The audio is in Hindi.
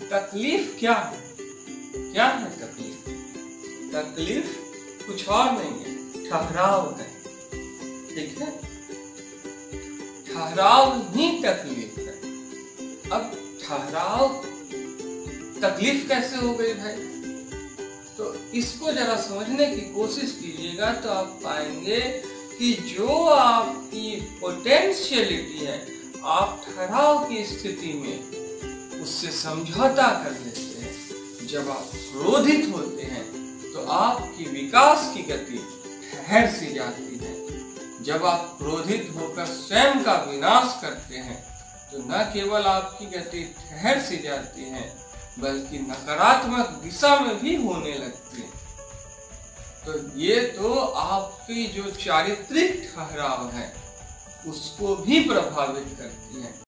तकलीफ़ क्या है? क्या है तकलीफ़? तकलीफ़ कुछ और नहीं है। ठहराव है। ठीक है? ठहराव ही तकलीफ़ है। अब ठहराव तकलीफ़ कैसे हो गई भाई? तो इसको जरा समझने की कोशिश कीजिएगा तो आप पाएँगे कि जो आपकी पोटेंशियलिटी है, आप ठहराव की स्थिति में उससे समझौता कर लेते हैं। जब आप क्रोधित होते हैं तो आपकी विकास की गति ठहर सी जाती है। जब आप क्रोधित होकर स्वयं का विनाश करते हैं तो न केवल आपकी गति ठहर सी जाती है, बल्कि नकारात्मक दिशा में भी होने लगती है। तो ये तो आपकी जो चारित्रिक ठहराव है, उसको भी प्रभावित करती है।